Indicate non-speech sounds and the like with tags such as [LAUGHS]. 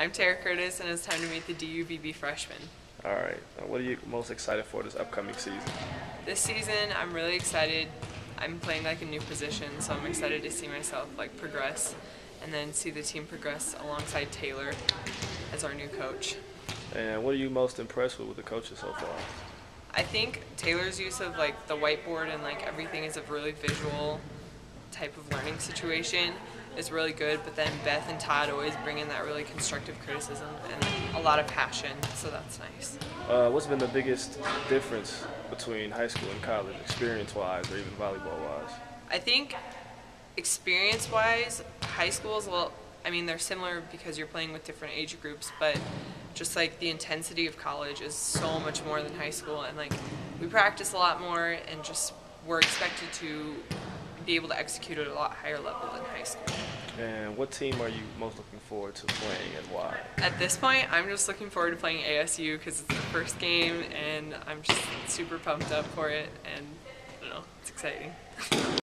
I'm Tara Curtiss, and it's time to meet the DUVB freshmen. All right. What are you most excited for this upcoming season? This season, I'm really excited. I'm playing like a new position, so I'm excited to see myself like progress, and then see the team progress alongside Taylor as our new coach. And what are you most impressed with with the coaches so far? I think Taylor's use of like the whiteboard and like everything is a really visual type of learning situation is really good. But then Beth and Todd always bring in that really constructive criticism and a lot of passion, so that's nice. Uh, what's been the biggest difference between high school and college, experience-wise or even volleyball-wise? I think experience-wise, high school is a little. I mean, they're similar because you're playing with different age groups, but just like the intensity of college is so much more than high school, and like we practice a lot more, and just we're expected to be able to execute at a lot higher level than high school. And what team are you most looking forward to playing and why? At this point, I'm just looking forward to playing ASU because it's the first game, and I'm just super pumped up for it, and I don't know, it's exciting. [LAUGHS]